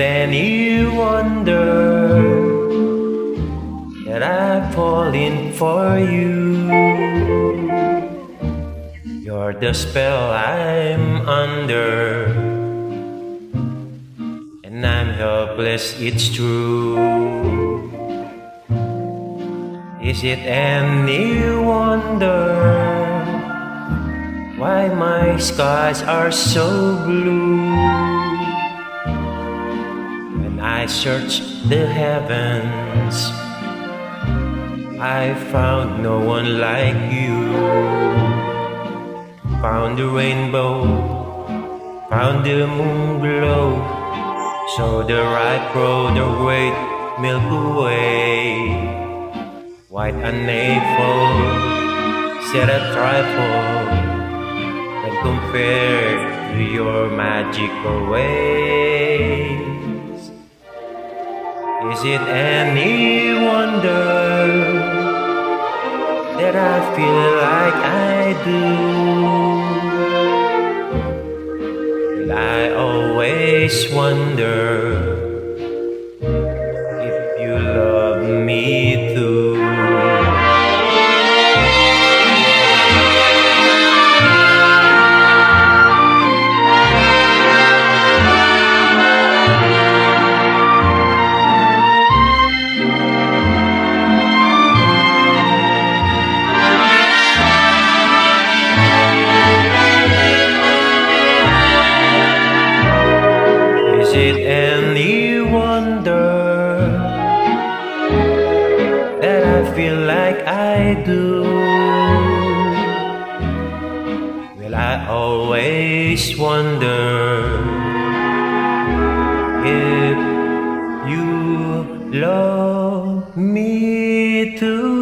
any wonder that I've fallen for you? You're the spell I'm under, and I'm helpless, it's true. Is it any wonder? why my skies are so blue. I searched the heavens, I found no one like you. Found the rainbow, found the moon glow, saw the right road, the great Milky Way. White and navel, said a trifle compared to your magical ways. Is it any wonder that I feel like I do? I always wonder it any wonder that I feel like I do? Will I always wonder if you love me too?